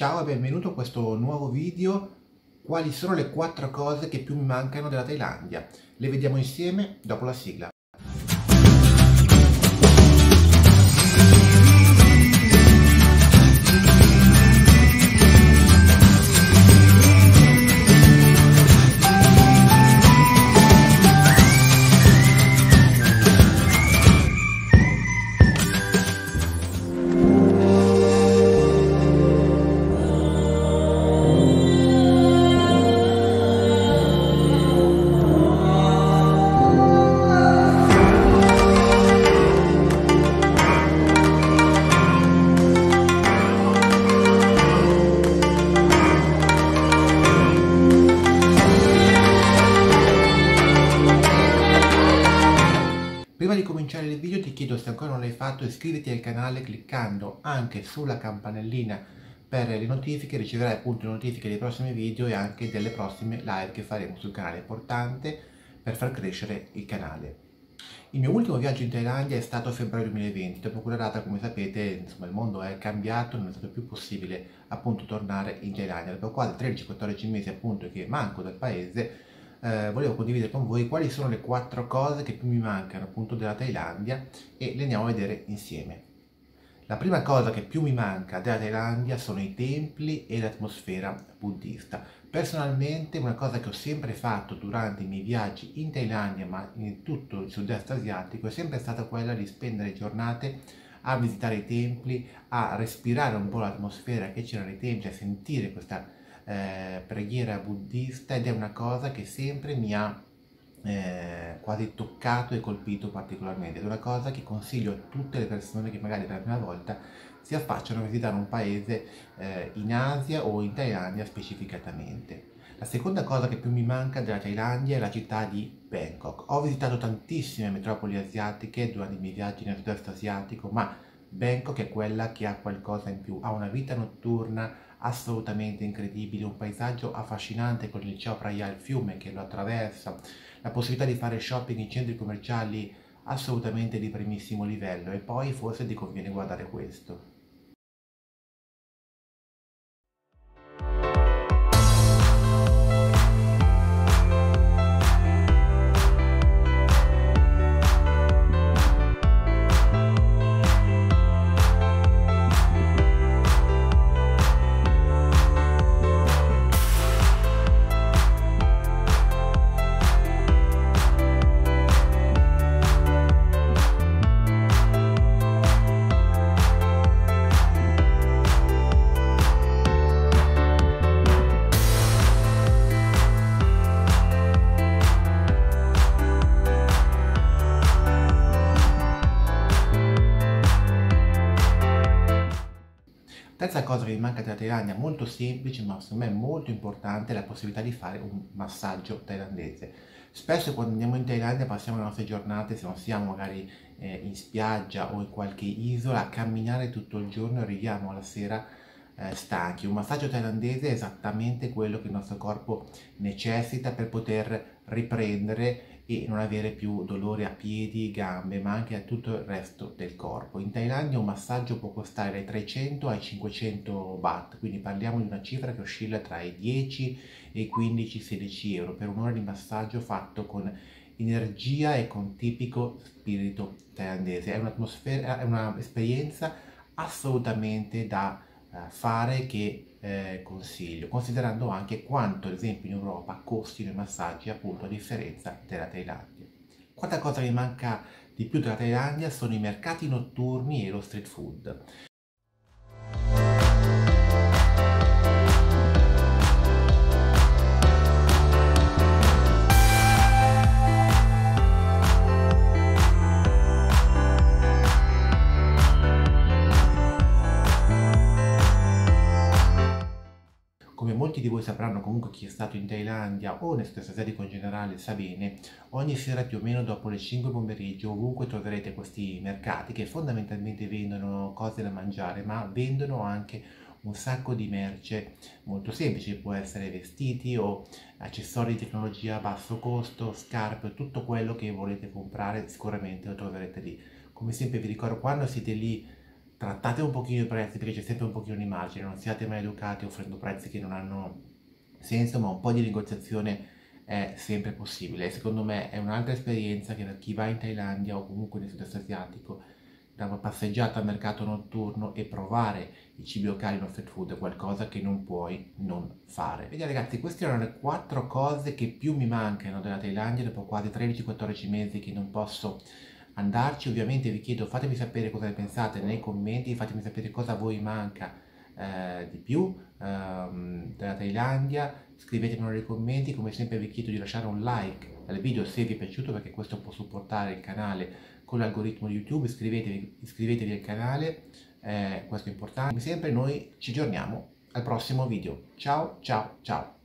Ciao e benvenuto a questo nuovo video. Quali sono le quattro cose che più mi mancano della Thailandia? Le vediamo insieme dopo la sigla. Video se ancora non l'hai fatto iscriviti al canale cliccando anche sulla campanellina per le notifiche, riceverai appunto le notifiche dei prossimi video e anche delle prossime live che faremo sul canale, importante per far crescere il canale. Il mio ultimo viaggio in Thailandia è stato a febbraio 2020, dopo quella data come sapete insomma, il mondo è cambiato, non è stato più possibile appunto tornare in Thailandia, dopo quasi 13-14 mesi appunto che manco dal paese eh, volevo condividere con voi quali sono le quattro cose che più mi mancano appunto della Thailandia e le andiamo a vedere insieme. La prima cosa che più mi manca della Thailandia sono i templi e l'atmosfera buddista. Personalmente una cosa che ho sempre fatto durante i miei viaggi in Thailandia ma in tutto il sud-est asiatico è sempre stata quella di spendere giornate a visitare i templi, a respirare un po' l'atmosfera che c'era nei templi, a sentire questa eh, preghiera buddista ed è una cosa che sempre mi ha eh, quasi toccato e colpito particolarmente. È una cosa che consiglio a tutte le persone che magari per la prima volta si affacciano a visitare un paese eh, in Asia o in Thailandia specificatamente. La seconda cosa che più mi manca della Thailandia è la città di Bangkok. Ho visitato tantissime metropoli asiatiche durante i miei viaggi nel sud-est asiatico, ma Bangkok è quella che ha qualcosa in più, ha una vita notturna assolutamente incredibile, un paesaggio affascinante con il Chao Phraya, il fiume che lo attraversa, la possibilità di fare shopping in centri commerciali assolutamente di primissimo livello e poi forse ti conviene guardare questo. Terza cosa che mi manca della Thailandia, molto semplice ma secondo me molto importante, è la possibilità di fare un massaggio thailandese. Spesso quando andiamo in Thailandia passiamo le nostre giornate, se non siamo magari eh, in spiaggia o in qualche isola, a camminare tutto il giorno e arriviamo alla sera eh, stanchi. Un massaggio thailandese è esattamente quello che il nostro corpo necessita per poter riprendere e non avere più dolore a piedi, gambe, ma anche a tutto il resto del corpo. In Thailandia un massaggio può costare dai 300 ai 500 baht, quindi parliamo di una cifra che oscilla tra i 10 e i 15-16 euro per un'ora di massaggio fatto con energia e con tipico spirito thailandese. È un'atmosfera, è un'esperienza assolutamente da uh, fare che eh, consiglio, considerando anche quanto ad esempio in Europa costino i massaggi appunto a differenza della Thailandia. Quarta cosa che manca di più della Thailandia sono i mercati notturni e lo street food. Molti di voi sapranno comunque chi è stato in Thailandia o nel sud-est asiatico in generale sa bene, ogni sera più o meno dopo le 5 pomeriggio ovunque troverete questi mercati che fondamentalmente vendono cose da mangiare ma vendono anche un sacco di merce molto semplice, può essere vestiti o accessori di tecnologia a basso costo, scarpe, tutto quello che volete comprare sicuramente lo troverete lì. Come sempre vi ricordo quando siete lì trattate un pochino i prezzi perché c'è sempre un pochino di margine, non siate mai educati offrendo prezzi che non hanno senso, ma un po' di negoziazione è sempre possibile. Secondo me è un'altra esperienza che chi va in Thailandia o comunque nel sud-est asiatico da una passeggiata al mercato notturno e provare i cibi locali non street food è qualcosa che non puoi non fare. Vedi ragazzi, queste erano le quattro cose che più mi mancano della Thailandia dopo quasi 13-14 mesi che non posso andarci. Ovviamente vi chiedo, fatemi sapere cosa ne pensate nei commenti, fatemi sapere cosa a voi manca eh, di più ehm, della Thailandia, scrivetemelo nei commenti, come sempre vi chiedo di lasciare un like al video se vi è piaciuto perché questo può supportare il canale con l'algoritmo di YouTube, iscrivetevi, iscrivetevi al canale, eh, questo è importante. Come sempre noi ci aggiorniamo al prossimo video. Ciao ciao ciao!